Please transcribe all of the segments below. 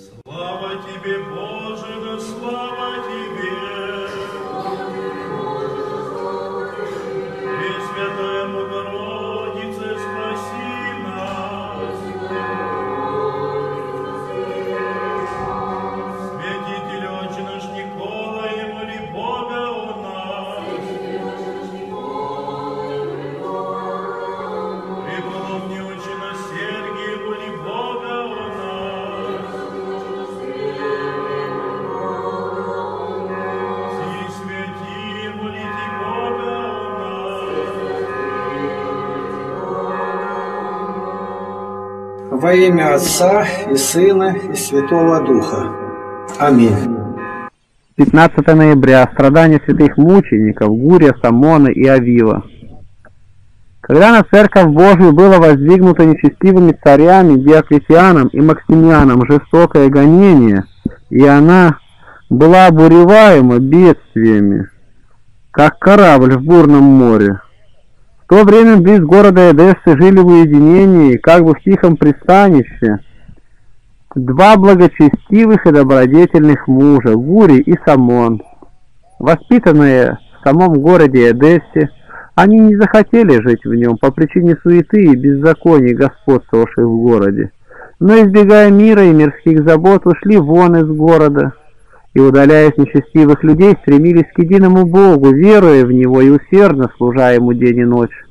Слава тебе, Боже, Во имя Отца и Сына и Святого Духа. Аминь. 15 ноября. Страдания святых мучеников Гурия, Самона и Авила. Когда на церковь Божию было воздвигнуто нечестивыми царями Диоклетианом и Максимианом жестокое гонение, и она была обуреваема бедствиями, как корабль в бурном море, в то время близ города Эдессы жили в уединении, как бы в тихом пристанище, два благочестивых и добродетельных мужа, Гурий и Самон. Воспитанные в самом городе Эдессе, они не захотели жить в нем по причине суеты и беззаконий, господствовавших в городе, но, избегая мира и мирских забот, ушли вон из города и, удаляясь нечестивых людей, стремились к единому Богу, веруя в Него и усердно служа Ему день и ночь.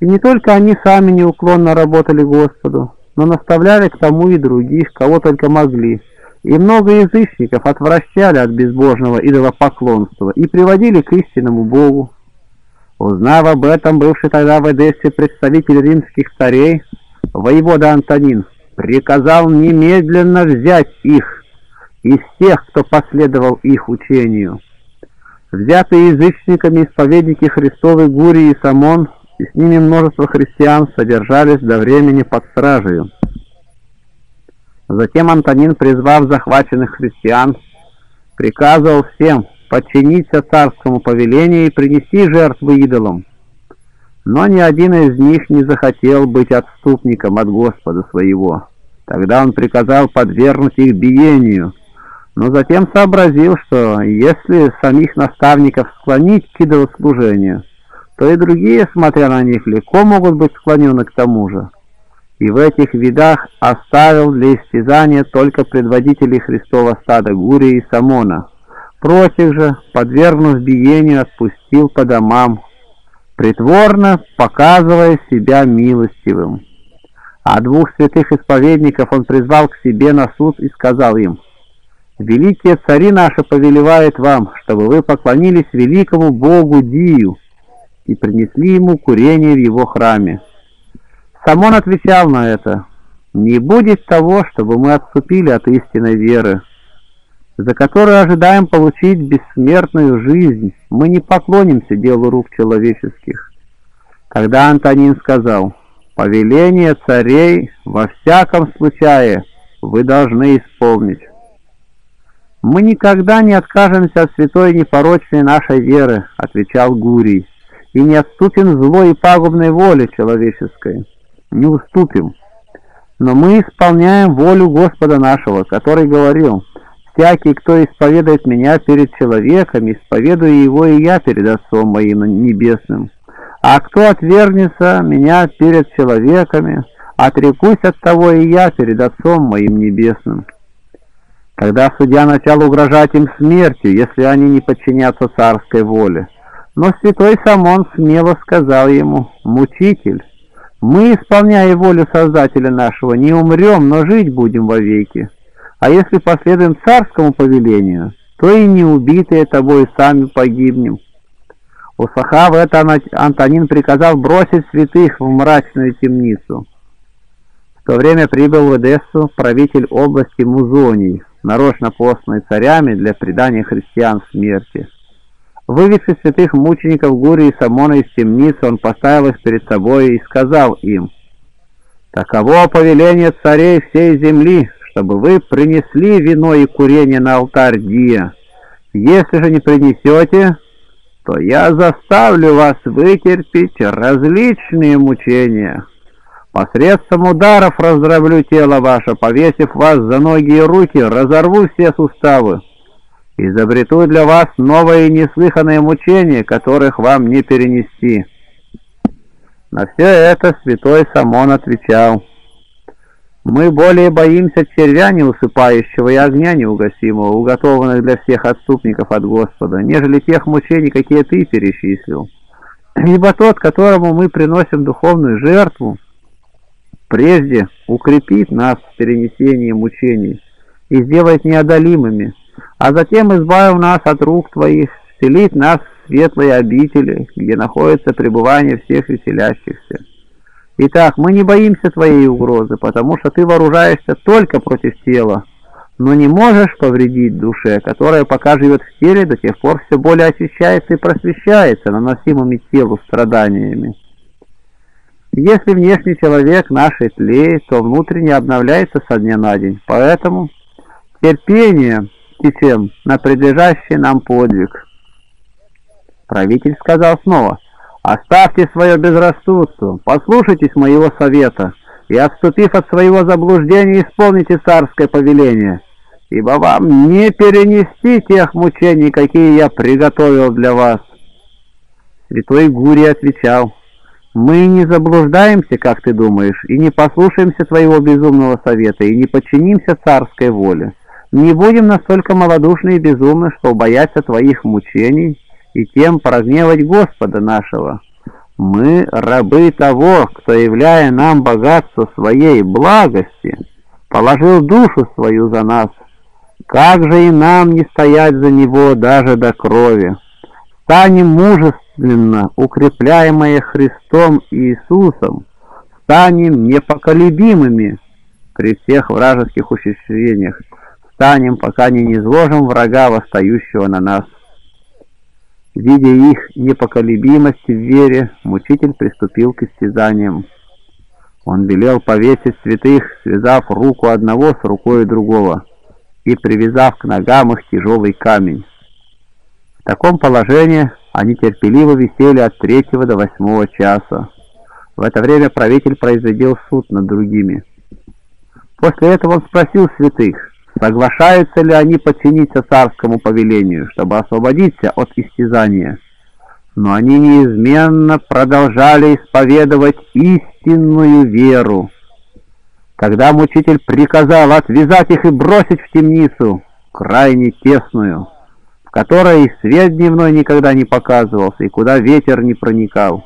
И не только они сами неуклонно работали Господу, но наставляли к тому и других, кого только могли. И много язычников отвращали от безбожного идолопоклонства и приводили к истинному Богу. Узнав об этом, бывший тогда в Эдессе представитель римских царей, воевода Антонин, приказал немедленно взять их из тех, кто последовал их учению. Взятые язычниками исповедники Христовы Гурий и Самон и с ними множество христиан содержались до времени под стражей. Затем Антонин, призвав захваченных христиан, приказывал всем подчиниться царскому повелению и принести жертвы идолам. Но ни один из них не захотел быть отступником от Господа своего. Тогда он приказал подвергнуть их биению, но затем сообразил, что если самих наставников склонить к идолослужению, то и другие, смотря на них, легко могут быть склонены к тому же. И в этих видах оставил для истязания только предводителей Христова стада Гурия и Самона. Прочих же, подвергнув биению, отпустил по домам, притворно показывая себя милостивым. А двух святых исповедников он призвал к себе на суд и сказал им, «Великие цари наши повелевают вам, чтобы вы поклонились великому Богу Дию и принесли ему курение в его храме». Самон отвечал на это, «Не будет того, чтобы мы отступили от истинной веры, за которую ожидаем получить бессмертную жизнь. Мы не поклонимся делу рук человеческих». Когда Антонин сказал, «Повеление царей во всяком случае вы должны исполнить». «Мы никогда не откажемся от святой и непорочной нашей веры», — отвечал Гурий, «и не отступим злой и пагубной воле человеческой. Не уступим. Но мы исполняем волю Господа нашего, который говорил, «Всякий, кто исповедует меня перед человеком, исповедую его и я перед Отцом моим небесным. А кто отвергнется меня перед человеками, отрекусь от того и я перед Отцом моим небесным». Тогда судья начал угрожать им смертью, если они не подчинятся царской воле. Но святой Самон смело сказал ему, «Мучитель, мы, исполняя волю Создателя нашего, не умрем, но жить будем вовеки. А если последуем царскому повелению, то и не убитые тобой сами погибнем». Услыхав это, Антонин приказал бросить святых в мрачную темницу. В то время прибыл в Эдессу правитель области Музоний, нарочно посланный царями для предания христиан смерти. Выведши святых мучеников Гури и Самона из темницы, он поставил их перед собой и сказал им, «Таково повеление царей всей земли, чтобы вы принесли вино и курение на алтарь Дия. Если же не принесете, то я заставлю вас вытерпеть различные мучения. Посредством ударов раздроблю тело ваше, повесив вас за ноги и руки, разорву все суставы. Изобрету для вас новые неслыханные мучения, которых вам не перенести». На все это святой Самон отвечал, «Мы более боимся червя неусыпающего и огня неугасимого, уготованных для всех отступников от Господа, нежели тех мучений, какие ты перечислил. Ибо тот, которому мы приносим духовную жертву, прежде укрепит нас в перенесении мучений и сделает неодолимыми, а затем, избавив нас от рук Твоих, вселит нас в светлые обители, где находится пребывание всех веселящихся. Итак, мы не боимся Твоей угрозы, потому что Ты вооружаешься только против тела, но не можешь повредить душе, которая пока живет в теле, до тех пор все более очищается и просвещается наносимыми телу страданиями. Если внешний человек нашей тлеет, то внутренне обновляется со дня на день, поэтому терпение течем на предлежащий нам подвиг. Правитель сказал снова, «Оставьте свое безрассудство, послушайтесь моего совета, и, отступив от своего заблуждения, исполните царское повеление, ибо вам не перенести тех мучений, какие я приготовил для вас». Святой Гурий отвечал, «Мы не заблуждаемся, как ты думаешь, и не послушаемся твоего безумного совета, и не подчинимся царской воле. Не будем настолько малодушны и безумны, что бояться твоих мучений и тем прогневать Господа нашего. Мы рабы того, кто, являя нам богатство своей благости, положил душу свою за нас. Как же и нам не стоять за него даже до крови? Станем мужественно, укрепляемые Христом Иисусом, станем непоколебимыми при всех вражеских ухищрениях, станем, пока не низложим врага, восстающего на нас. Видя их непоколебимость в вере, мучитель приступил к истязаниям. Он велел повесить святых, связав руку одного с рукой другого и привязав к ногам их тяжелый камень. В таком положении они терпеливо висели от третьего до восьмого часа. В это время правитель производил суд над другими. После этого он спросил святых, Соглашаются ли они подчиниться царскому повелению, чтобы освободиться от истязания? Но они неизменно продолжали исповедовать истинную веру. Когда мучитель приказал отвязать их и бросить в темницу, крайне тесную, которой и свет дневной никогда не показывался, и куда ветер не проникал.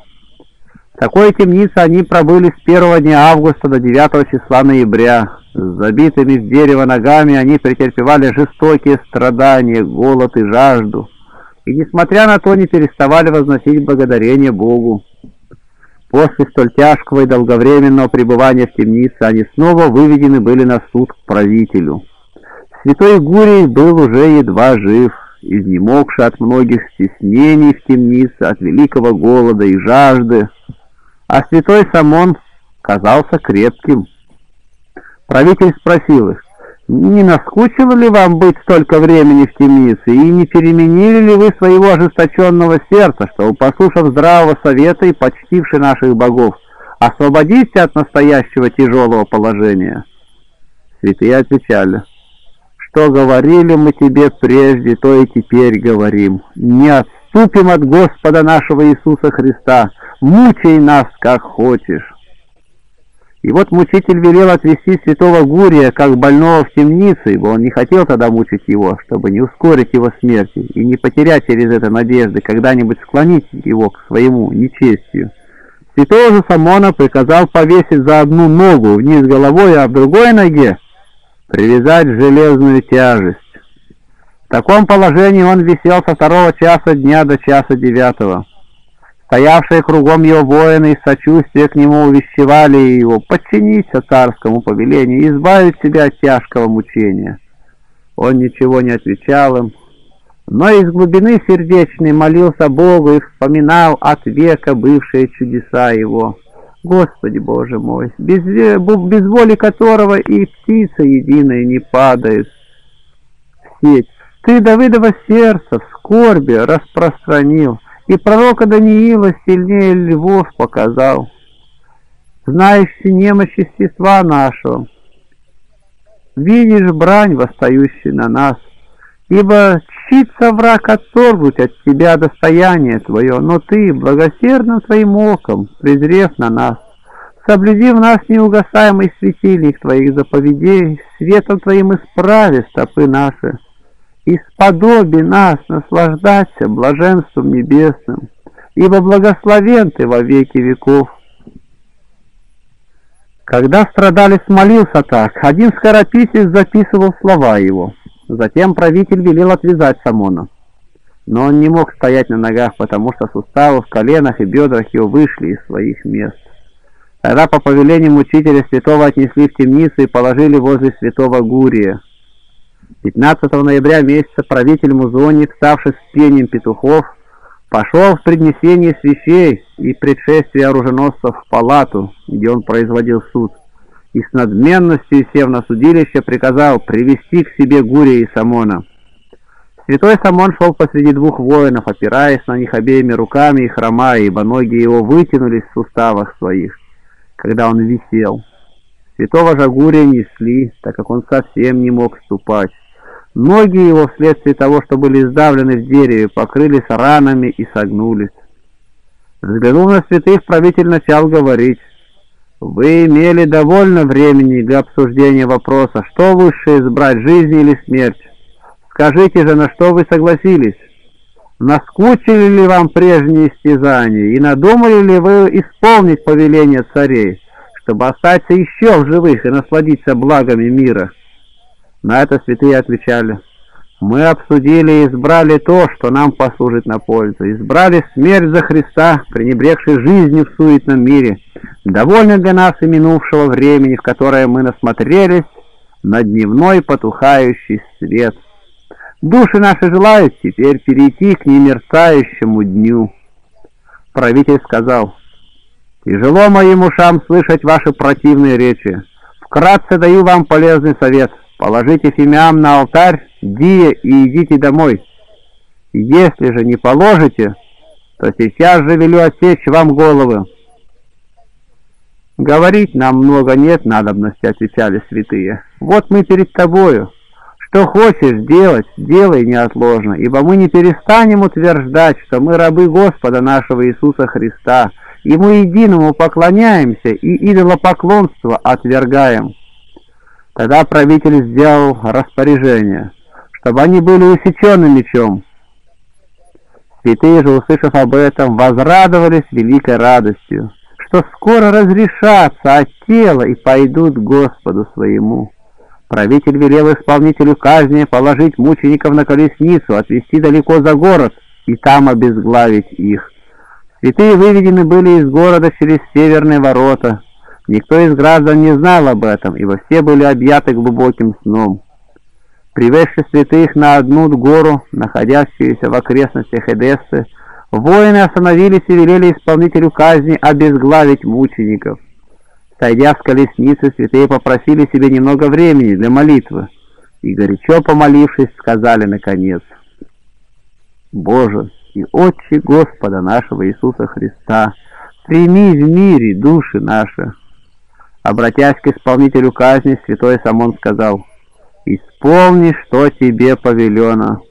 В такой темнице они пробыли с первого дня августа до 9 числа ноября, с забитыми в дерево ногами они претерпевали жестокие страдания, голод и жажду, и, несмотря на то, не переставали возносить благодарение Богу. После столь тяжкого и долговременного пребывания в темнице они снова выведены были на суд к правителю. Святой Гурий был уже едва жив, изнемогший от многих стеснений в темнице, от великого голода и жажды, а святой Самон казался крепким, Правитель спросил их, не наскучило ли вам быть столько времени в темнице, и не переменили ли вы своего ожесточенного сердца, чтобы, послушав здравого совета и почтивши наших богов, освободиться от настоящего тяжелого положения? Святые отвечали, что говорили мы тебе прежде, то и теперь говорим. Не отступим от Господа нашего Иисуса Христа, мучай нас, как хочешь. И вот мучитель велел отвести святого Гурия, как больного в темницу, ибо он не хотел тогда мучить его, чтобы не ускорить его смерти и не потерять через это надежды когда-нибудь склонить его к своему нечестию. Святого же Самона приказал повесить за одну ногу вниз головой, а в другой ноге привязать железную тяжесть. В таком положении он висел со второго часа дня до часа девятого. Стоявшие кругом его воины из сочувствия к нему увещевали его подчиниться царскому повелению и избавить себя от тяжкого мучения. Он ничего не отвечал им, но из глубины сердечной молился Богу и вспоминал от века бывшие чудеса его. Господи Боже мой, без, без воли которого и птица единая не падает в сеть. Ты Давыдова сердце в скорби распространил, и пророка Даниила сильнее львов показал. знающий немощь естества нашего. Видишь брань, восстающую на нас, ибо чится враг отторгнуть от тебя достояние твое, но ты, благосердным твоим оком, презрев на нас, соблюди в нас неугасаемый светильник твоих заповедей, светом твоим исправи стопы наши, и сподоби нас наслаждаться блаженством небесным, ибо благословен ты во веки веков. Когда страдалец молился так, один скорописец записывал слова его. Затем правитель велел отвязать Самона. Но он не мог стоять на ногах, потому что суставы в коленах и бедрах его вышли из своих мест. Тогда по повелению учителя святого отнесли в темницу и положили возле святого Гурия. 15 ноября месяца правитель Музони, вставший с пением петухов, пошел в преднесение свечей и предшествие оруженосцев в палату, где он производил суд, и с надменностью, сев на судилище, приказал привести к себе Гурия и Самона. Святой Самон шел посреди двух воинов, опираясь на них обеими руками и хромая, ибо ноги его вытянулись в суставах своих, когда он висел. Святого же Гурия несли, так как он совсем не мог ступать. Ноги его вследствие того, что были сдавлены в дереве, покрылись ранами и согнулись. Взглянув на святых, правитель начал говорить. «Вы имели довольно времени для обсуждения вопроса, что лучше избрать, жизнь или смерть. Скажите же, на что вы согласились? Наскучили ли вам прежние истязания, и надумали ли вы исполнить повеление царей, чтобы остаться еще в живых и насладиться благами мира?» На это святые отвечали, «Мы обсудили и избрали то, что нам послужит на пользу. Избрали смерть за Христа, пренебрегший жизнью в суетном мире. Довольно для нас и минувшего времени, в которое мы насмотрелись на дневной потухающий свет. Души наши желают теперь перейти к немерцающему дню». Правитель сказал, «Тяжело моим ушам слышать ваши противные речи. Вкратце даю вам полезный совет». Положите фимиам на алтарь, Дия, и идите домой. Если же не положите, то сейчас же велю отсечь вам головы. Говорить нам много нет надобности, отвечали святые. Вот мы перед тобою. Что хочешь делать, делай неотложно, ибо мы не перестанем утверждать, что мы рабы Господа нашего Иисуса Христа, и мы единому поклоняемся и идолопоклонство отвергаем. Тогда правитель сделал распоряжение, чтобы они были усечены мечом. Святые же, услышав об этом, возрадовались великой радостью, что скоро разрешатся от тела и пойдут к Господу своему. Правитель велел исполнителю казни положить мучеников на колесницу, отвезти далеко за город и там обезглавить их. Святые выведены были из города через северные ворота, Никто из граждан не знал об этом, ибо все были объяты глубоким сном. Привезши святых на одну гору, находящуюся в окрестностях Эдессы, воины остановились и велели исполнителю казни обезглавить мучеников. Сойдя с колесницы, святые попросили себе немного времени для молитвы, и, горячо помолившись, сказали наконец, «Боже и Отче Господа нашего Иисуса Христа, прими в мире души наши». Обратясь к исполнителю казни, святой Самон сказал, «Исполни, что тебе повелено».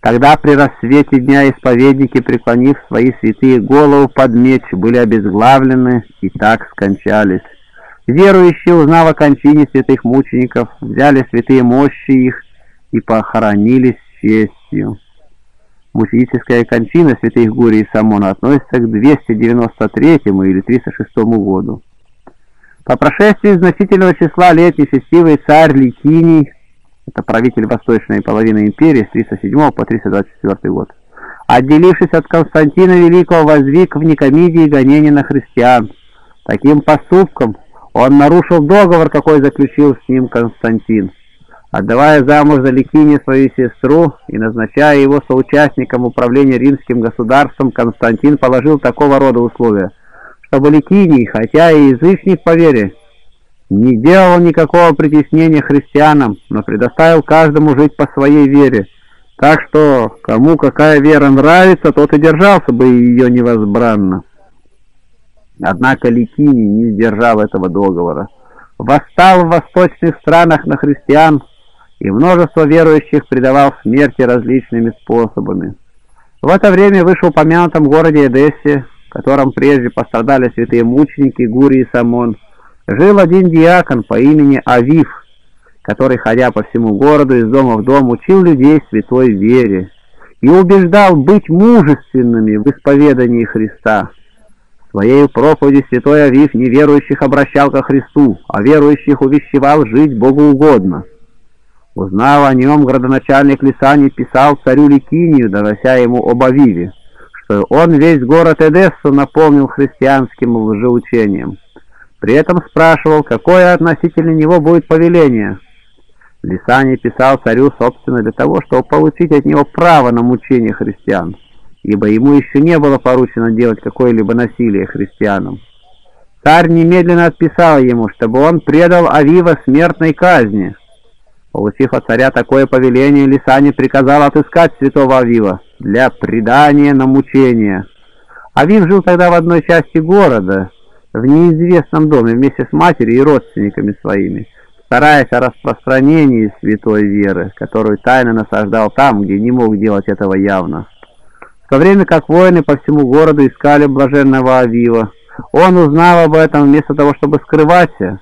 Тогда при рассвете дня исповедники, преклонив свои святые головы под меч, были обезглавлены и так скончались. Верующие, узнав о кончине святых мучеников, взяли святые мощи их и похоронились с честью. Мученическая кончина святых Гурий и Самона относится к 293 или 306 году. По прошествии значительного числа лет нечестивый царь Ликиний, это правитель восточной половины империи с 307 по 324 год, отделившись от Константина Великого, воздвиг в Никомидии гонение на христиан. Таким поступком он нарушил договор, какой заключил с ним Константин. Отдавая замуж за Ликини свою сестру и назначая его соучастником управления римским государством, Константин положил такого рода условия – чтобы Ликиний, хотя и язычник по вере, не делал никакого притеснения христианам, но предоставил каждому жить по своей вере, так что кому какая вера нравится, тот и держался бы ее невозбранно. Однако Ликини не сдержал этого договора. Восстал в восточных странах на христиан, и множество верующих предавал смерти различными способами. В это время в вышеупомянутом городе Эдессе, котором прежде пострадали святые мученики Гури и Самон, жил один диакон по имени Авив, который, ходя по всему городу из дома в дом, учил людей святой вере и убеждал быть мужественными в исповедании Христа. Своей проповеди святой Авив неверующих обращал ко Христу, а верующих увещевал жить богоугодно. Узнав о нем, градоначальник Лисани писал царю Ликинию, донося ему об Авиве, он весь город Эдессу наполнил христианским лжеучением. При этом спрашивал, какое относительно него будет повеление. Лисани писал царю, собственно, для того, чтобы получить от него право на мучение христиан, ибо ему еще не было поручено делать какое-либо насилие христианам. Царь немедленно отписал ему, чтобы он предал Авива смертной казни. Получив от царя такое повеление, Лисани приказал отыскать святого Авива для предания на мучение. Авив жил тогда в одной части города, в неизвестном доме вместе с матерью и родственниками своими стараясь о распространении святой веры, которую тайно насаждал там, где не мог делать этого явно. В то время как воины по всему городу искали блаженного Авива, он, узнав об этом, вместо того, чтобы скрываться,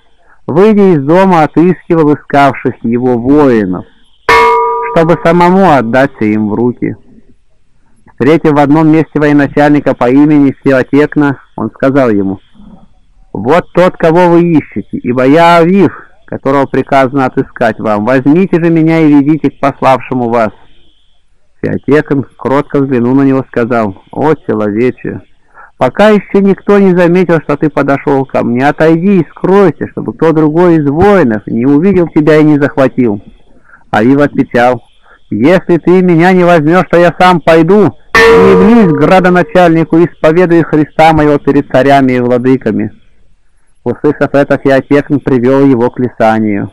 выйдя из дома, отыскивал искавших его воинов, чтобы самому отдаться им в руки. Встретив в одном месте военачальника по имени Феотекна, он сказал ему, «Вот тот, кого вы ищете, ибо я Авив, которого приказано отыскать вам. Возьмите же меня и ведите к пославшему вас». Феотекон кротко взглянул на него, сказал, «О, человече, пока еще никто не заметил, что ты подошел ко мне, отойди и скройся, чтобы кто другой из воинов не увидел тебя и не захватил». Аив отвечал, «Если ты меня не возьмешь, то я сам пойду к градоначальнику и исповедую Христа моего перед царями и владыками». Услышав это, Феотекн привел его к Лисанию.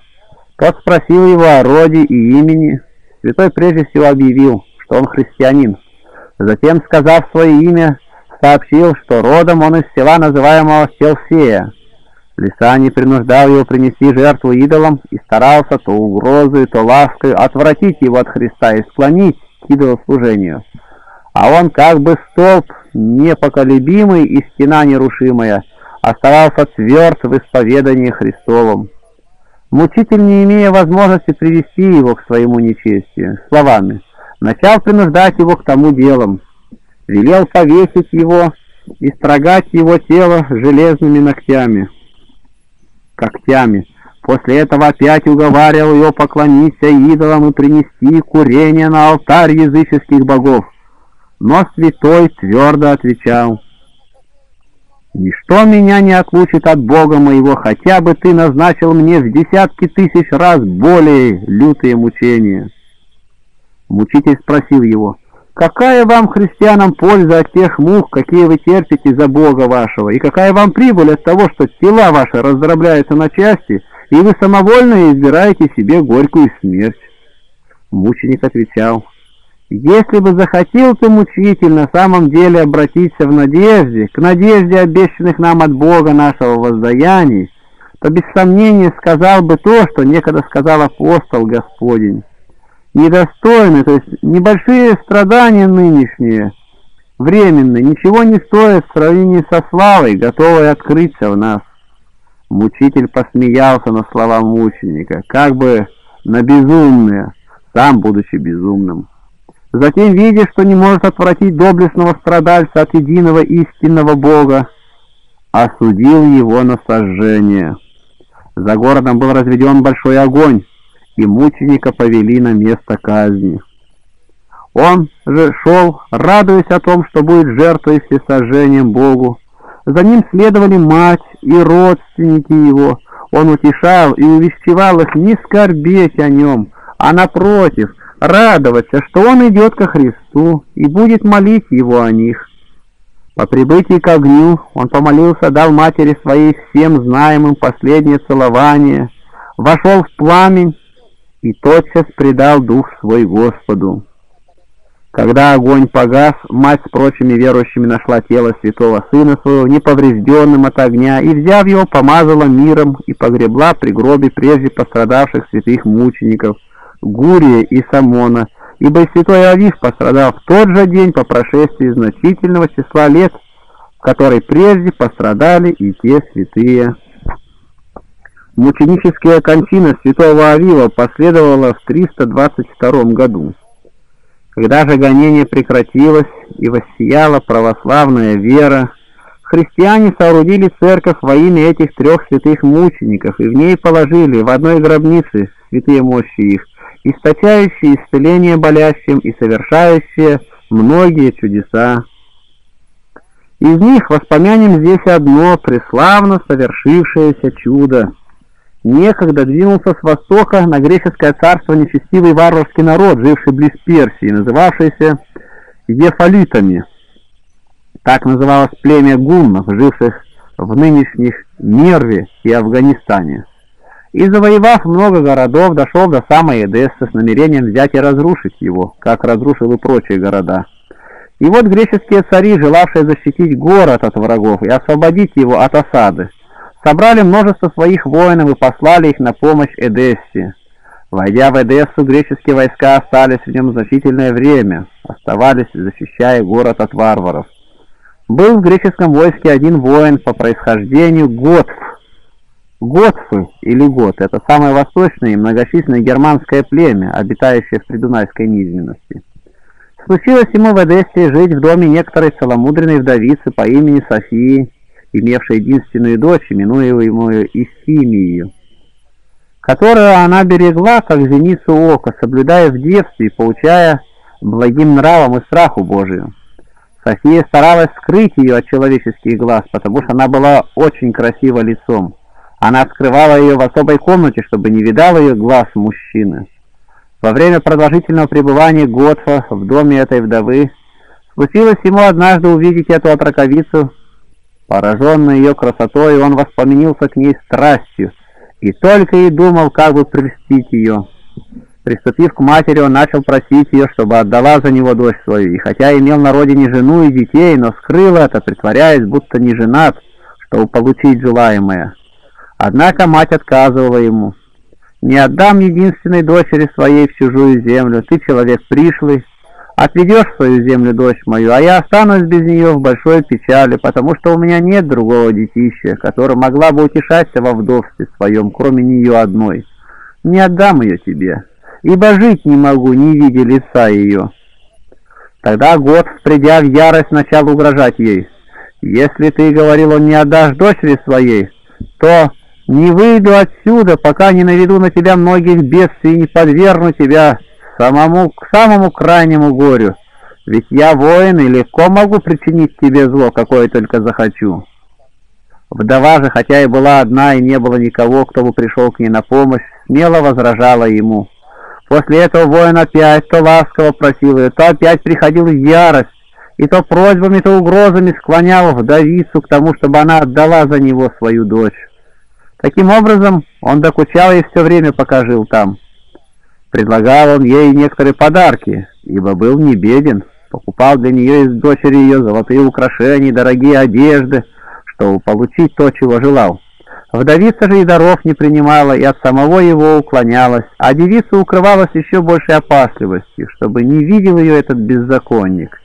Тот спросил его о роде и имени. Святой прежде всего объявил, что он христианин. Затем, сказав свое имя, сообщил, что родом он из села, называемого Селсея. Лисаний принуждал его принести жертву идолам и старался то угрозой, то лаской отвратить его от Христа и склонить к идолослужению. А он как бы столб непоколебимый и стена нерушимая – оставался тверд в исповедании Христовом. Мучитель, не имея возможности привести его к своему нечестию, словами, начал принуждать его к тому делам, велел повесить его и строгать его тело железными ногтями, когтями. После этого опять уговаривал его поклониться идолам и принести курение на алтарь языческих богов. Но святой твердо отвечал — Ничто меня не отлучит от Бога моего, хотя бы ты назначил мне в десятки тысяч раз более лютые мучения. Мучитель спросил его, «Какая вам, христианам, польза от тех мук, какие вы терпите за Бога вашего, и какая вам прибыль от того, что тела ваши раздробляются на части, и вы самовольно избираете себе горькую смерть?» Мученик отвечал, если бы захотел ты, мучитель, на самом деле обратиться в надежде, к надежде обещанных нам от Бога нашего воздаяний, то без сомнения сказал бы то, что некогда сказал апостол Господень. Недостойны, то есть небольшие страдания нынешние, временные, ничего не стоят в сравнении со славой, готовой открыться в нас. Мучитель посмеялся на слова мученика, как бы на безумные, сам будучи безумным. Затем, видя, что не может отвратить доблестного страдальца от единого истинного Бога, осудил его на сожжение. За городом был разведен большой огонь, и мученика повели на место казни. Он же шел, радуясь о том, что будет жертвой всесожжением Богу. За ним следовали мать и родственники его. Он утешал и увещевал их не скорбеть о нем, а напротив – радоваться, что он идет ко Христу и будет молить его о них. По прибытии к огню он помолился, дал матери своей всем знаемым последнее целование, вошел в пламень и тотчас предал дух свой Господу. Когда огонь погас, мать с прочими верующими нашла тело святого сына своего неповрежденным от огня и, взяв его, помазала миром и погребла при гробе прежде пострадавших святых мучеников Гурия и Самона, ибо святой Авив пострадал в тот же день по прошествии значительного числа лет, в который прежде пострадали и те святые. Мученическая кончина святого Авива последовала в 322 году. Когда же гонение прекратилось и воссияла православная вера, христиане соорудили церковь во имя этих трех святых мучеников и в ней положили в одной гробнице святые мощи их, источающие исцеление болящим и совершающие многие чудеса. Из них воспомянем здесь одно преславно совершившееся чудо — Некогда двинулся с востока на греческое царство нечестивый варварский народ, живший близ Персии, называвшийся Ефалитами. Так называлось племя гуннов, живших в нынешних Нерве и Афганистане. И завоевав много городов, дошел до самой Эдессы с намерением взять и разрушить его, как разрушил и прочие города. И вот греческие цари, желавшие защитить город от врагов и освободить его от осады, собрали множество своих воинов и послали их на помощь Эдессе. Войдя в Эдессу, греческие войска остались в нем значительное время, оставались, защищая город от варваров. Был в греческом войске один воин по происхождению Готф. Готфы или Гот – это самое восточное и многочисленное германское племя, обитающее в придунайской низменности. Случилось ему в Эдессе жить в доме некоторой целомудренной вдовицы по имени Софии, имевшая единственную дочь, именуемую Исимию, которую она берегла, как зеницу ока, соблюдая в девстве и поучая благим нравам и страху Божию. София старалась скрыть ее от человеческих глаз, потому что она была очень красива лицом. Она скрывала ее в особой комнате, чтобы не видал ее глаз мужчины. Во время продолжительного пребывания Готфа в доме этой вдовы случилось ему однажды увидеть эту отраковицу Пораженный ее красотой, он воспламенился к ней страстью и только и думал, как бы прельстить ее. Приступив к матери, он начал просить ее, чтобы отдала за него дочь свою, и хотя имел на родине жену и детей, но скрыл это, притворяясь, будто не женат, чтобы получить желаемое. Однако мать отказывала ему. «Не отдам единственной дочери своей в чужую землю, ты человек пришлый, Отведешь свою землю, дочь мою, а я останусь без нее в большой печали, потому что у меня нет другого детища, которое могла бы утешаться во вдовстве своем, кроме нее одной. Не отдам ее тебе, ибо жить не могу, не видя лица ее». Тогда год, придя в ярость, начал угрожать ей. «Если ты, — говорил он, — не отдашь дочери своей, то не выйду отсюда, пока не наведу на тебя многих бедствий и не подвергну тебя самому, к самому крайнему горю, ведь я воин и легко могу причинить тебе зло, какое только захочу». Вдова же, хотя и была одна, и не было никого, кто бы пришел к ней на помощь, смело возражала ему. После этого воин опять то ласково просил ее, то опять приходил в ярость, и то просьбами, то угрозами склонял вдовицу к тому, чтобы она отдала за него свою дочь. Таким образом, он докучал ей все время, пока жил там. Предлагал он ей некоторые подарки, ибо был не беден, покупал для нее и дочери ее золотые украшения, дорогие одежды, чтобы получить то, чего желал. Вдовица же и даров не принимала, и от самого его уклонялась, а девица укрывалась еще большей опасливостью, чтобы не видел ее этот беззаконник.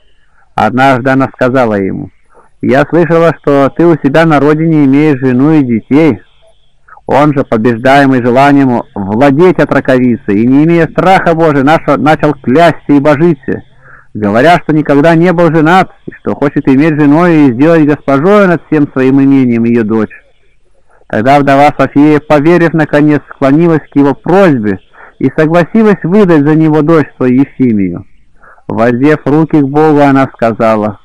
Однажды она сказала ему, «Я слышала, что ты у себя на родине имеешь жену и детей, он же, побеждаемый желанием владеть от раковицы и не имея страха Божия, начал клясться и божиться, говоря, что никогда не был женат, и что хочет иметь женой и сделать госпожой над всем своим имением ее дочь. Тогда вдова София, поверив наконец, склонилась к его просьбе и согласилась выдать за него дочь свою Ефимию. Воздев руки к Богу, она сказала,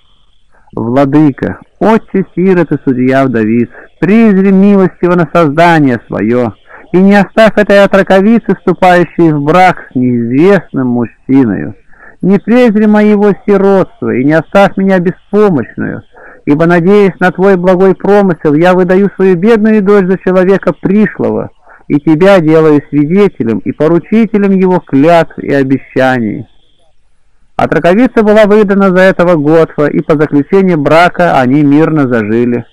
«Владыка, отче сирот и судья вдовиц, призри милостиво на создание свое, и не оставь этой отраковицы, вступающей в брак с неизвестным мужчиной. Не презри моего сиротства и не оставь меня беспомощную, ибо, надеясь на твой благой промысел, я выдаю свою бедную дочь за человека пришлого, и тебя делаю свидетелем и поручителем его клятв и обещаний». Отраковица была выдана за этого Готфа, и по заключении брака они мирно зажили.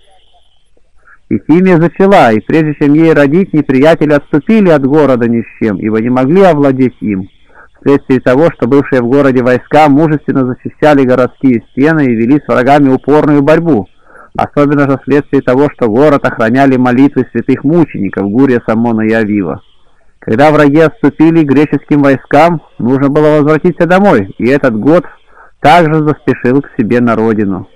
Ефимия зачала, и прежде чем ей родить, неприятели отступили от города ни с чем, ибо не могли овладеть им, вследствие того, что бывшие в городе войска мужественно защищали городские стены и вели с врагами упорную борьбу, особенно же вследствие того, что город охраняли молитвы святых мучеников Гурия, Самона и Авива. Когда враги отступили греческим войскам, нужно было возвратиться домой, и этот год также заспешил к себе на родину.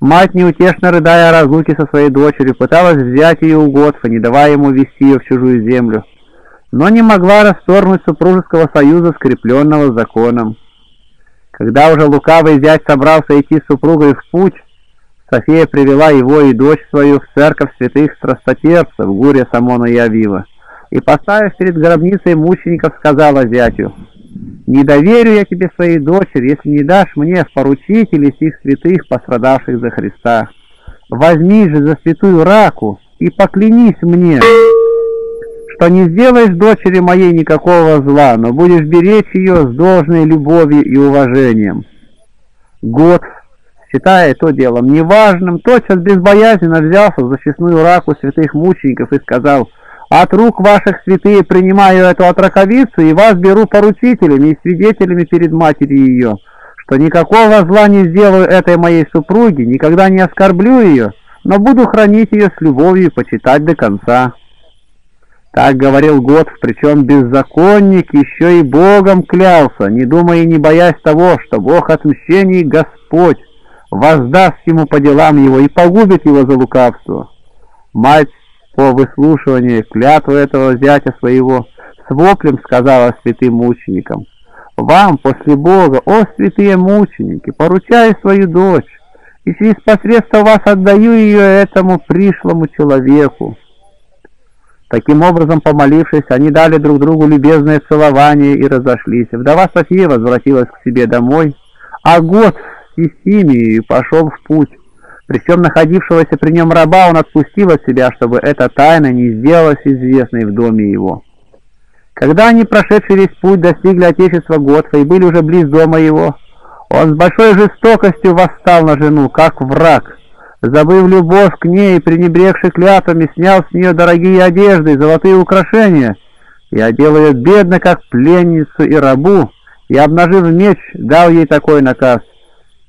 Мать, неутешно рыдая о разлуке со своей дочерью, пыталась взять ее у Готфа, не давая ему вести ее в чужую землю, но не могла расторгнуть супружеского союза, скрепленного законом. Когда уже лукавый зять собрался идти с супругой в путь, София привела его и дочь свою в церковь святых страстотерпцев, Гурия, Самона и Авива и, поставив перед гробницей мучеников, сказала зятю, «Не доверю я тебе своей дочери, если не дашь мне в поручители сих святых, пострадавших за Христа. Возьми же за святую раку и поклянись мне, что не сделаешь дочери моей никакого зла, но будешь беречь ее с должной любовью и уважением». Год, считая то делом неважным, тотчас безбоязненно взялся за честную раку святых мучеников и сказал – от рук ваших святые принимаю эту отраковицу, и вас беру поручителями и свидетелями перед матерью ее, что никакого зла не сделаю этой моей супруге, никогда не оскорблю ее, но буду хранить ее с любовью и почитать до конца». Так говорил Год, причем беззаконник еще и Богом клялся, не думая и не боясь того, что Бог отмщений Господь воздаст ему по делам его и погубит его за лукавство. Мать по выслушиванию клятвы этого зятя своего, с воплем сказала святым мученикам, «Вам после Бога, о святые мученики, поручаю свою дочь, и через посредство вас отдаю ее этому пришлому человеку». Таким образом, помолившись, они дали друг другу любезное целование и разошлись. Вдова София возвратилась к себе домой, а год с Ефимией пошел в путь. Причем находившегося при нем раба он отпустил от себя, чтобы эта тайна не сделалась известной в доме его. Когда они, прошедшие весь путь, достигли отечества Готфа и были уже близ дома его, он с большой жестокостью восстал на жену, как враг. Забыв любовь к ней и пренебрегши клятвами, снял с нее дорогие одежды и золотые украшения, и одел ее бедно, как пленницу и рабу, и, обнажив меч, дал ей такой наказ.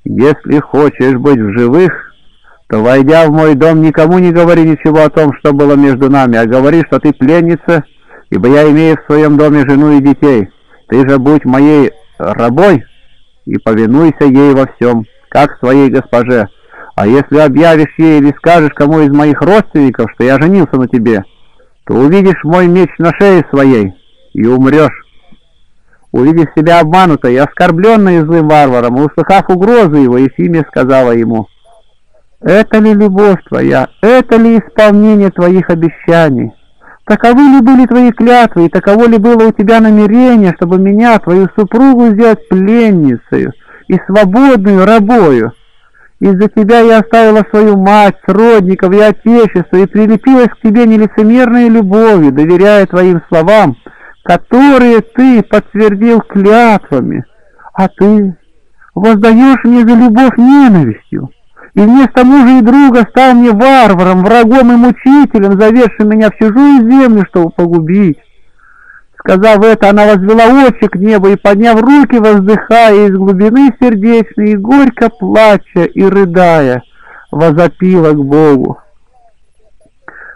«Если хочешь быть в живых, то, войдя в мой дом, никому не говори ничего о том, что было между нами, а говори, что ты пленница, ибо я имею в своем доме жену и детей. Ты же будь моей рабой и повинуйся ей во всем, как своей госпоже. А если объявишь ей или скажешь кому из моих родственников, что я женился на тебе, то увидишь мой меч на шее своей и умрешь. Увидев себя обманутой и оскорбленной злым варваром, услыхав угрозы его, Ефимия сказала ему, это ли любовь твоя? Это ли исполнение твоих обещаний? Таковы ли были твои клятвы, и таково ли было у тебя намерение, чтобы меня, твою супругу, сделать пленницей и свободную рабою? Из-за тебя я оставила свою мать, родников и отечество, и прилепилась к тебе нелицемерной любовью, доверяя твоим словам, которые ты подтвердил клятвами, а ты воздаешь мне за любовь ненавистью и вместо мужа и друга стал мне варваром, врагом и мучителем, заведшим меня в чужую землю, чтобы погубить. Сказав это, она возвела очи к небу и, подняв руки, воздыхая из глубины сердечной, и горько плача и рыдая, возопила к Богу.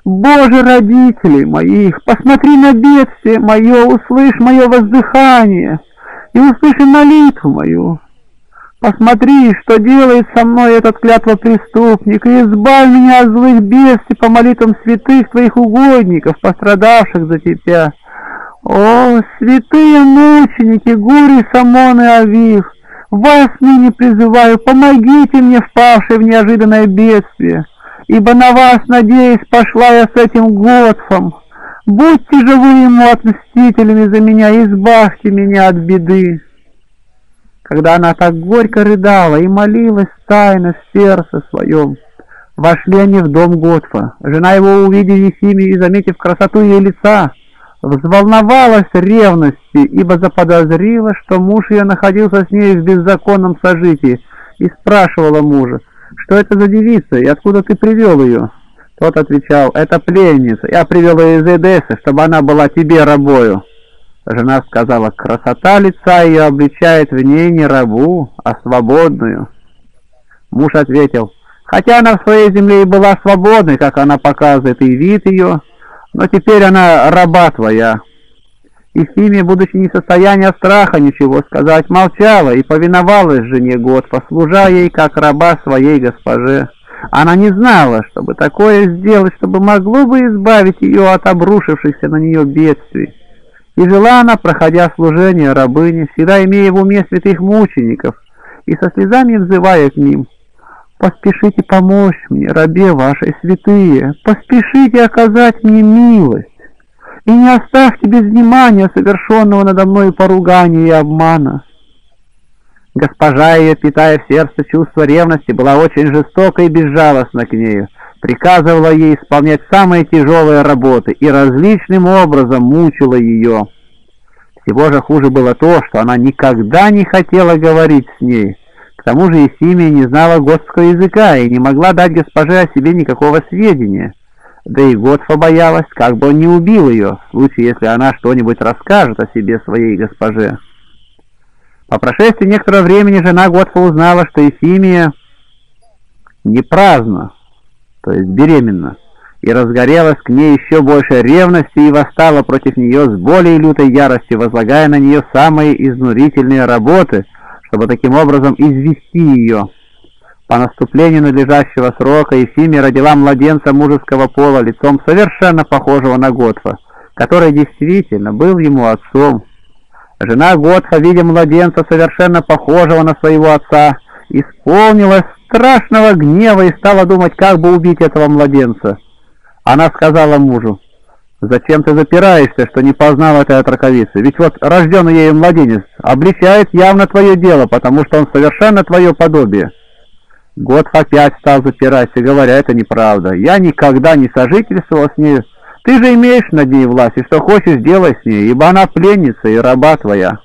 «Боже, родителей моих, посмотри на бедствие мое, услышь мое воздыхание и услыши молитву мою, Посмотри, что делает со мной этот клятва преступник, и избавь меня от злых бестий по молитвам святых твоих угодников, пострадавших за тебя. О, святые мученики, Гури, Самон и Авив, вас ныне призываю, помогите мне, впавшей в неожиданное бедствие, ибо на вас, надеясь, пошла я с этим Готфом. Будьте же вы ему отмстителями за меня, избавьте меня от беды когда она так горько рыдала и молилась тайно в сердце своем. Вошли они в дом Готфа. Жена его, увидев Ефимию и заметив красоту ее лица, взволновалась ревности, ибо заподозрила, что муж ее находился с ней в беззаконном сожитии, и спрашивала мужа, что это за девица и откуда ты привел ее? Тот отвечал, это пленница, я привел ее из Эдессы, чтобы она была тебе рабою. Жена сказала, красота лица ее обличает в ней не рабу, а свободную. Муж ответил, хотя она в своей земле и была свободной, как она показывает, и вид ее, но теперь она раба твоя. И Ефимия, будучи не в состоянии страха ничего сказать, молчала и повиновалась жене год, послужа ей, как раба своей госпоже. Она не знала, чтобы такое сделать, чтобы могло бы избавить ее от обрушившихся на нее бедствий. И жила она, проходя служение рабыни, всегда имея в уме святых мучеников, и со слезами взывая к ним, «Поспешите помочь мне, рабе вашей святые, поспешите оказать мне милость, и не оставьте без внимания совершенного надо мной поругания и обмана». Госпожа ее, питая в сердце чувство ревности, была очень жестока и безжалостна к нею, приказывала ей исполнять самые тяжелые работы и различным образом мучила ее. Всего же хуже было то, что она никогда не хотела говорить с ней. К тому же Есимия не знала готского языка и не могла дать госпоже о себе никакого сведения. Да и Готфа боялась, как бы он не убил ее, в случае, если она что-нибудь расскажет о себе своей госпоже. По прошествии некоторого времени жена Готфа узнала, что Ефимия не праздна, то есть беременна, и разгорелась к ней еще больше ревности и восстала против нее с более лютой яростью, возлагая на нее самые изнурительные работы, чтобы таким образом извести ее. По наступлению надлежащего срока Ефимия родила младенца мужеского пола лицом совершенно похожего на Готфа, который действительно был ему отцом. Жена Готха, видя младенца, совершенно похожего на своего отца, исполнилась страшного гнева и стала думать, как бы убить этого младенца. Она сказала мужу, «Зачем ты запираешься, что не познал этой отраковицы? Ведь вот рожденный ею младенец обличает явно твое дело, потому что он совершенно твое подобие». Год опять стал запираться, говоря, это неправда. Я никогда не сожительствовал с ней. Ты же имеешь над ней власть, и что хочешь, делай с ней, ибо она пленница и раба твоя.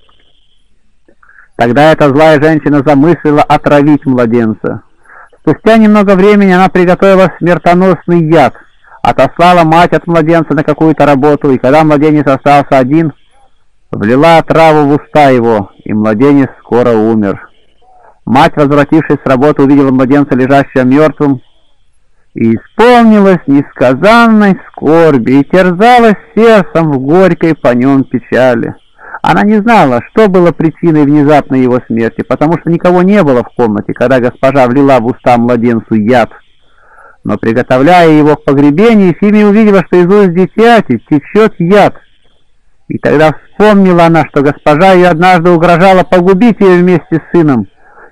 Тогда эта злая женщина замыслила отравить младенца. Спустя немного времени она приготовила смертоносный яд, отослала мать от младенца на какую-то работу, и когда младенец остался один, влила отраву в уста его, и младенец скоро умер. Мать, возвратившись с работы, увидела младенца, лежащего мертвым, и исполнилась несказанной скорби, и терзалась сердцем в горькой по нем печали. Она не знала, что было причиной внезапной его смерти, потому что никого не было в комнате, когда госпожа влила в уста младенцу яд. Но приготовляя его к погребению, Фими увидела, что из уст дитяти течет яд. И тогда вспомнила она, что госпожа ее однажды угрожала погубить ее вместе с сыном,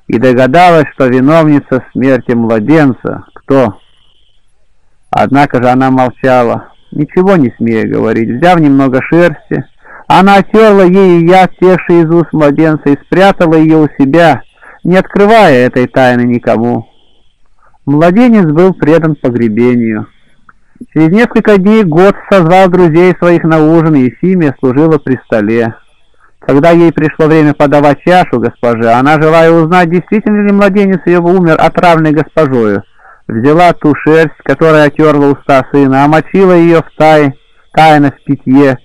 и догадалась, что виновница смерти младенца кто? Однако же она молчала, ничего не смея говорить, взяв немного шерсти, она отерла ею яд, текший из уст младенца, и спрятала ее у себя, не открывая этой тайны никому. Младенец был предан погребению. Через несколько дней год созвал друзей своих на ужин, и Ефимия служила при столе. Когда ей пришло время подавать чашу госпоже, она, желая узнать, действительно ли младенец ее умер отравленный госпожою, взяла ту шерсть, которая отерла уста сына, омочила ее в тай, тайно в питье,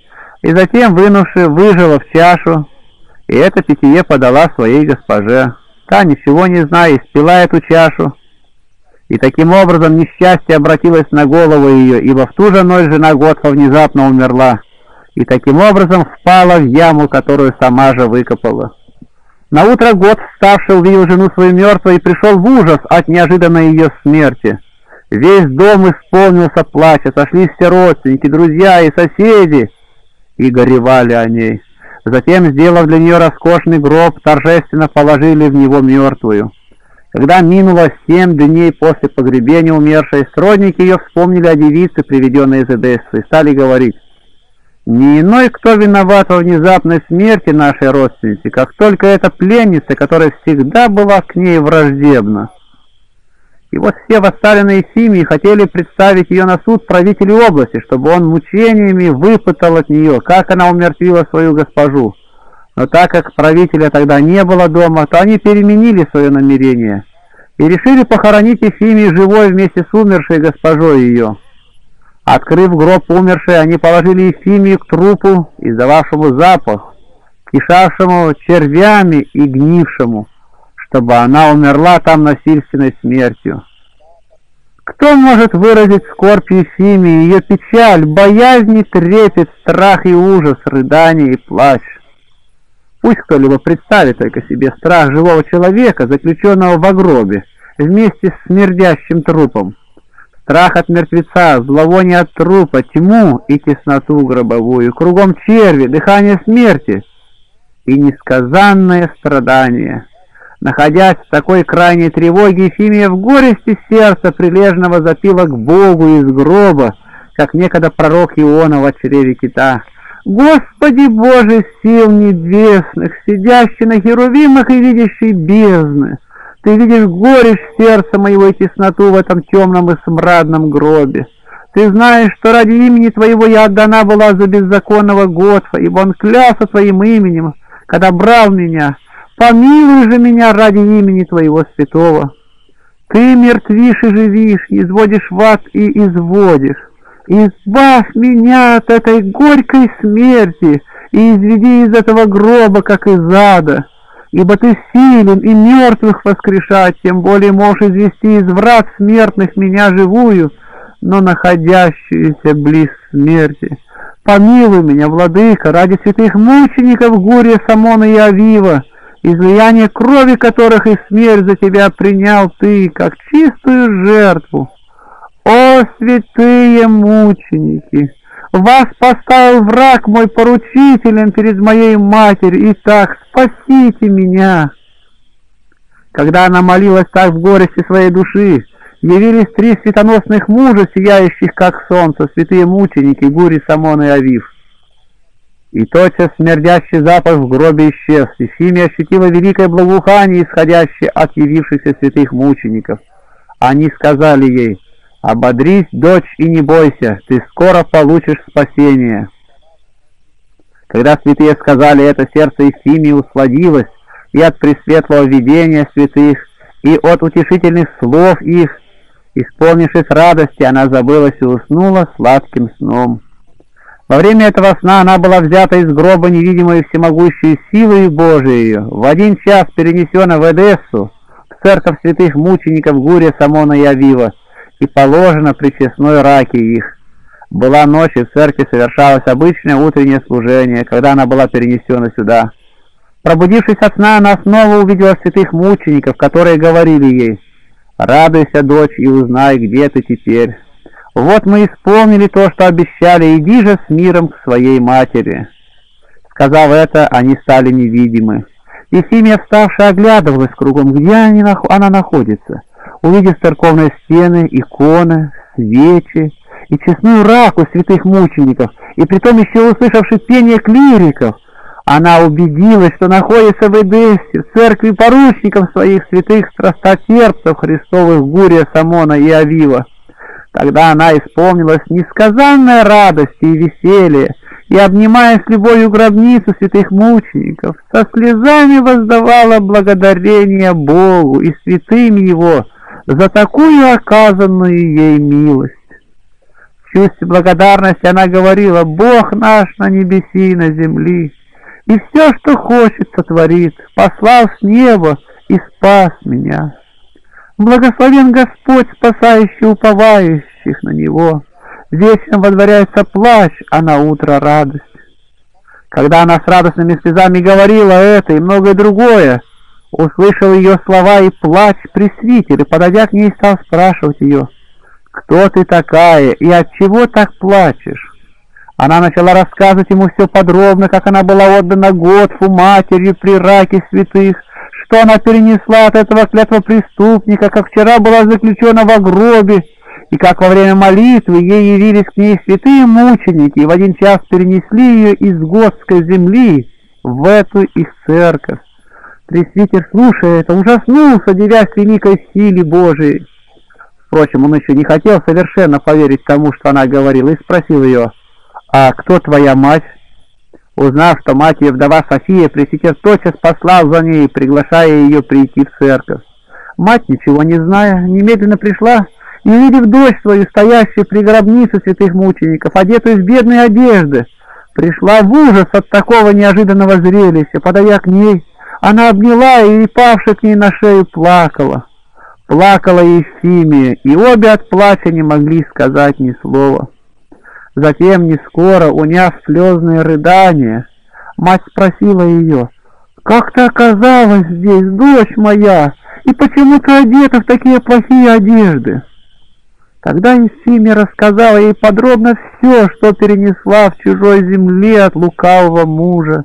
и затем, вынувши, выжила в чашу, и это питье подала своей госпоже. Та, ничего не зная, испила эту чашу, и таким образом несчастье обратилось на голову ее, ибо в ту же ночь жена Готха внезапно умерла, и таким образом впала в яму, которую сама же выкопала. На утро Год, вставший, увидел жену свою мертвой и пришел в ужас от неожиданной ее смерти. Весь дом исполнился плача, сошлись все родственники, друзья и соседи, и горевали о ней. Затем, сделав для нее роскошный гроб, торжественно положили в него мертвую. Когда минуло семь дней после погребения умершей, сродники ее вспомнили о девице, приведенной из Эдессы, и стали говорить, «Не иной, кто виноват во внезапной смерти нашей родственницы, как только эта пленница, которая всегда была к ней враждебна». И вот все восстали на Ефимии и хотели представить ее на суд правителю области, чтобы он мучениями выпытал от нее, как она умертвила свою госпожу. Но так как правителя тогда не было дома, то они переменили свое намерение и решили похоронить Ефимию живой вместе с умершей госпожой ее. Открыв гроб умершей, они положили Ефимию к трупу, издававшему запах, кишавшему червями и гнившему, чтобы она умерла там насильственной смертью. Кто может выразить скорбь Ефимии, ее печаль, боязнь и трепет, страх и ужас, рыдание и плач? Пусть кто-либо представит только себе страх живого человека, заключенного в гробе, вместе с смердящим трупом. Страх от мертвеца, зловоние от трупа, тьму и тесноту гробовую, кругом черви, дыхание смерти и несказанное страдание. Находясь в такой крайней тревоге, Ефимия в горести сердца прилежного запила к Богу из гроба, как некогда пророк Иона в чреве кита. Господи Боже сил небесных, сидящий на херувимах и видящий бездны, Ты видишь горечь сердца моего и тесноту в этом темном и смрадном гробе. Ты знаешь, что ради имени Твоего я отдана была за беззаконного Готфа, ибо он клялся Твоим именем, когда брал меня. Помилуй же меня ради имени Твоего святого. Ты мертвишь и живишь, изводишь в ад и изводишь. Избавь меня от этой горькой смерти и изведи из этого гроба, как из ада. Ибо ты силен и мертвых воскрешать, тем более можешь извести из врат смертных меня живую, но находящуюся близ смерти. Помилуй меня, владыка, ради святых мучеников Гурия, Самона и Авива, излияние крови которых и смерть за тебя принял ты, как чистую жертву. О, святые мученики! Вас поставил враг мой поручителем перед моей матерью. Итак, спасите меня!» Когда она молилась так в горести своей души, явились три светоносных мужа, сияющих как солнце, святые мученики, Гури, Самон и Авив. И тотчас смердящий запах в гробе исчез, и Фимия ощутила великое благоухание, исходящее от явившихся святых мучеников. Они сказали ей, Ободрись, дочь, и не бойся, ты скоро получишь спасение. Когда святые сказали это, сердце Ефимии усладилось и от пресветлого видения святых, и от утешительных слов их, исполнившись радости, она забылась и уснула сладким сном. Во время этого сна она была взята из гроба невидимой всемогущей силой Божией, в один час перенесена в Эдессу, в церковь святых мучеников Гурия, Самона и Авива, и положено при честной раке их. Была ночь, и в церкви совершалось обычное утреннее служение, когда она была перенесена сюда. Пробудившись от сна, она снова увидела святых мучеников, которые говорили ей, «Радуйся, дочь, и узнай, где ты теперь. Вот мы исполнили то, что обещали, иди же с миром к своей матери». Сказав это, они стали невидимы. Ефимия, вставшая, оглядывалась кругом, где они, она находится увидев церковные стены, иконы, свечи и честную раку святых мучеников, и притом еще услышавши пение клириков, она убедилась, что находится в Эдессе, в церкви поручников своих святых страстотерпцев Христовых Гурия, Самона и Авива. Тогда она исполнилась несказанной радости и веселья, и, обнимая с любовью гробницу святых мучеников, со слезами воздавала благодарение Богу и святым Его, за такую оказанную ей милость. В чувстве благодарности она говорила, «Бог наш на небеси и на земли, и все, что хочет, сотворит, послал с неба и спас меня. Благословен Господь, спасающий уповающих на Него. Вечером водворяется плач, а на утро радость». Когда она с радостными слезами говорила это и многое другое, услышал ее слова и плач пресвитер, и, подойдя к ней, стал спрашивать ее, «Кто ты такая и от чего так плачешь?» Она начала рассказывать ему все подробно, как она была отдана Готфу матерью при раке святых, что она перенесла от этого клятва преступника, как вчера была заключена в гробе, и как во время молитвы ей явились к ней святые мученики, и в один час перенесли ее из Готской земли в эту их церковь. Пресвитер, слушая это, ужаснулся, девясь великой силе Божией. Впрочем, он еще не хотел совершенно поверить тому, что она говорила, и спросил ее, «А кто твоя мать?» Узнав, что мать ее вдова София, пресвитер тотчас послал за ней, приглашая ее прийти в церковь. Мать, ничего не зная, немедленно пришла и, увидев дочь свою, стоящую при гробнице святых мучеников, одетую в бедные одежды, пришла в ужас от такого неожиданного зрелища. Подойдя к ней, она обняла и, павши к ней на шею, плакала. Плакала Ефимия, и обе от плача не могли сказать ни слова. Затем, не скоро, уняв слезные рыдания, мать спросила ее, «Как ты оказалась здесь, дочь моя, и почему ты одета в такие плохие одежды?» Тогда Ефимия рассказала ей подробно все, что перенесла в чужой земле от лукавого мужа,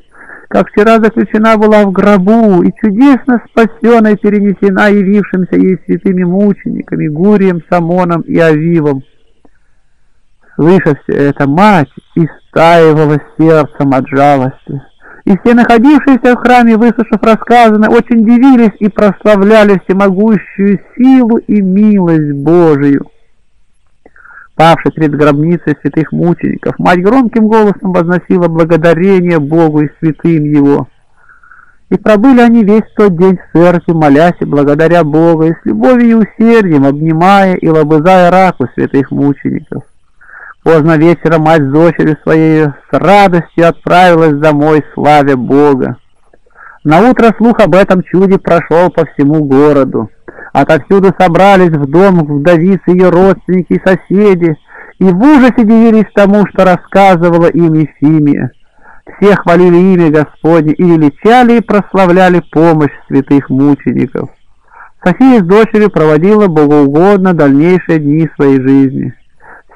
как вчера заключена была в гробу и чудесно спасенной перенесена явившимся ей святыми мучениками Гурием, Самоном и Авивом. Слыша все это, мать истаивала сердцем от жалости. И все находившиеся в храме, выслушав рассказанное, очень дивились и прославляли всемогущую силу и милость Божию. Павший перед гробницей святых мучеников, мать громким голосом возносила благодарение Богу и святым Его. И пробыли они весь тот день в церкви, молясь и благодаря Богу, и с любовью и усердием обнимая и лобызая раку святых мучеников. Поздно вечером мать с дочерью своей с радостью отправилась домой, славя Бога. На утро слух об этом чуде прошел по всему городу. Отовсюду собрались в дом вдовицы ее родственники и соседи, и в ужасе дивились тому, что рассказывала им Ефимия. Все хвалили имя Господне и величали и прославляли помощь святых мучеников. София с дочерью проводила богоугодно дальнейшие дни своей жизни.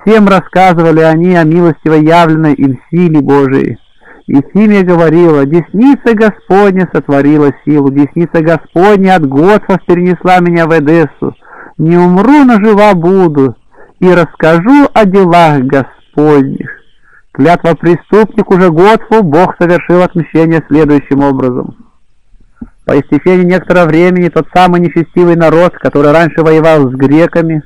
Всем рассказывали они о милостиво явленной им силе Божией. И Симия говорила, «Десница Господня сотворила силу, десница Господня от Готфов перенесла меня в Эдессу. Не умру, но жива буду, и расскажу о делах Господних». Клятва преступник уже Готфу Бог совершил отмщение следующим образом. По истечении некоторого времени тот самый нечестивый народ, который раньше воевал с греками,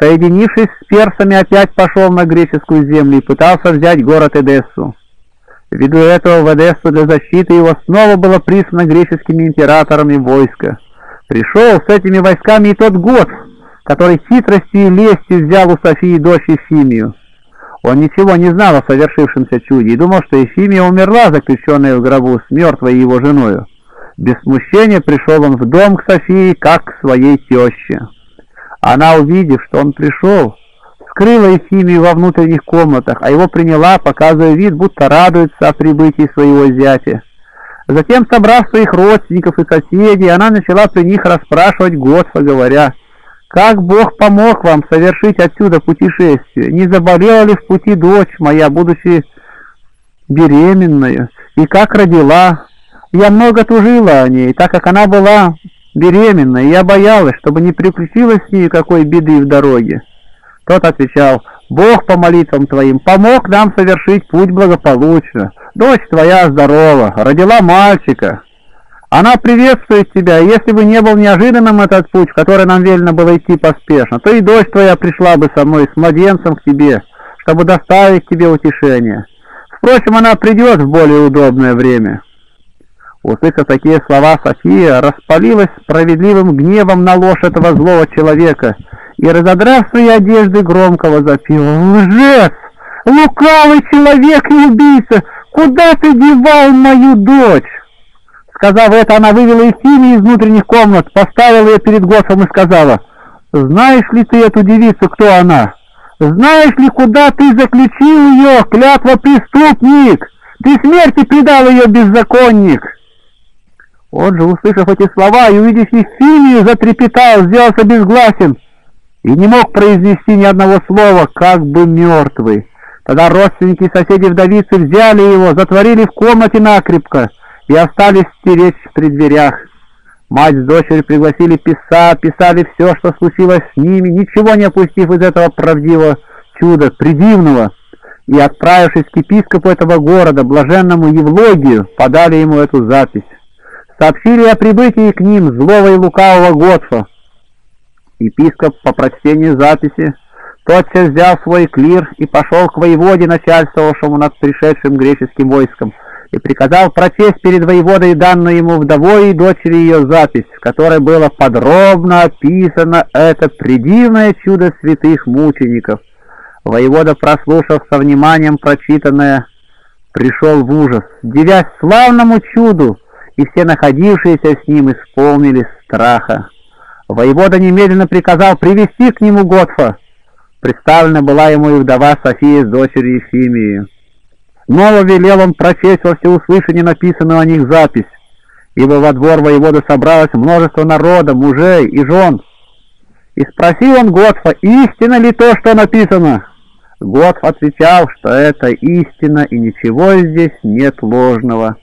соединившись с персами, опять пошел на греческую землю и пытался взять город Эдессу. Ввиду этого в Эдессу для защиты его снова было прислано греческими императорами войско. Пришел с этими войсками и тот год, который хитростью и лестью взял у Софии дочь Ефимию. Он ничего не знал о совершившемся чуде и думал, что Ефимия умерла, заключенная в гробу с мертвой его женою. Без смущения пришел он в дом к Софии, как к своей теще. Она, увидев, что он пришел, скрыла Ефимию во внутренних комнатах, а его приняла, показывая вид, будто радуется о прибытии своего зятя. Затем, собрав своих родственников и соседей, она начала при них расспрашивать Готфа, говоря, «Как Бог помог вам совершить отсюда путешествие? Не заболела ли в пути дочь моя, будучи беременная? И как родила? Я много тужила о ней, так как она была беременна, и я боялась, чтобы не приключилось с ней какой беды в дороге». Тот отвечал, «Бог по молитвам твоим помог нам совершить путь благополучно. Дочь твоя здорова, родила мальчика. Она приветствует тебя, если бы не был неожиданным этот путь, который нам велено было идти поспешно, то и дочь твоя пришла бы со мной с младенцем к тебе, чтобы доставить тебе утешение. Впрочем, она придет в более удобное время». Услышав такие слова, София распалилась справедливым гневом на ложь этого злого человека — и, разодрав свои одежды, громко возопила. «Лжец! Лукавый человек и убийца! Куда ты девал мою дочь?» Сказав это, она вывела Ефимию из внутренних комнат, поставила ее перед Гофом и сказала, «Знаешь ли ты эту девицу, кто она? Знаешь ли, куда ты заключил ее, клятва преступник? Ты смерти предал ее, беззаконник!» Он же, услышав эти слова и увидев Ефимию, затрепетал, сделался безгласен и не мог произнести ни одного слова, как бы мертвый. Тогда родственники и соседи вдовицы взяли его, затворили в комнате накрепко и остались стеречь при дверях. Мать с дочерью пригласили писа, писали все, что случилось с ними, ничего не опустив из этого правдивого чуда, придивного, и, отправившись к епископу этого города, блаженному Евлогию, подали ему эту запись. Сообщили о прибытии к ним злого и лукавого Готфа, Епископ по прочтению записи тотчас взял свой клир и пошел к воеводе, начальствовавшему над пришедшим греческим войском, и приказал прочесть перед воеводой данную ему вдовой и дочери ее запись, в которой было подробно описано это предивное чудо святых мучеников. Воевода, прослушав со вниманием прочитанное, пришел в ужас, дивясь славному чуду, и все находившиеся с ним исполнились страха. Воевода немедленно приказал привести к нему Готфа. Представлена была ему и вдова София с дочерью Ефимией. Снова велел он прочесть во всеуслышание написанную о них запись, ибо во двор воевода собралось множество народа, мужей и жен. И спросил он Готфа, истина ли то, что написано? Готф отвечал, что это истина и ничего здесь нет ложного.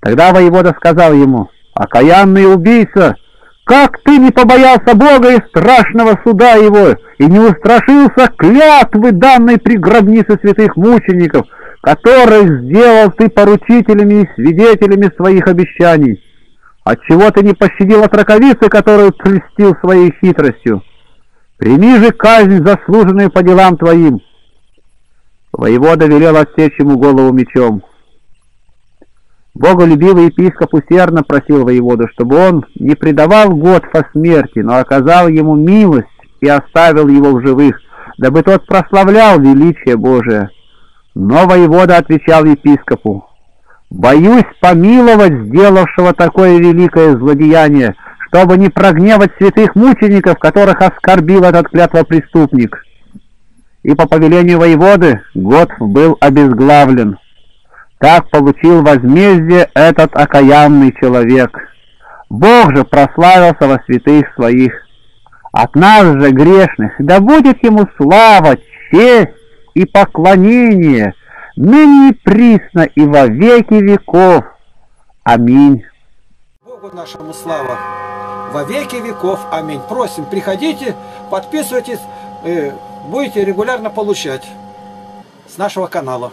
Тогда воевода сказал ему, «Окаянный убийца, как ты не побоялся Бога и страшного суда его, и не устрашился клятвы данной при гробнице святых мучеников, которых сделал ты поручителями и свидетелями своих обещаний? Отчего ты не пощадил отраковицы, которую прельстил своей хитростью? Прими же казнь, заслуженную по делам твоим». Воевода велел отсечь ему голову мечом. Боголюбивый епископ усердно просил воеводу, чтобы он не предавал Готфа смерти, но оказал ему милость и оставил его в живых, дабы тот прославлял величие Божие. Но воевода отвечал епископу, «Боюсь помиловать сделавшего такое великое злодеяние, чтобы не прогневать святых мучеников, которых оскорбил этот клятвопреступник». И по повелению воеводы Готф был обезглавлен. Так получил возмездие этот окаянный человек. Бог же прославился во святых своих. От нас же, грешных, да будет ему слава, честь и поклонение, ныне присно и во веки веков. Аминь. Богу нашему слава во веки веков. Аминь. Просим, приходите, подписывайтесь, э, будете регулярно получать с нашего канала.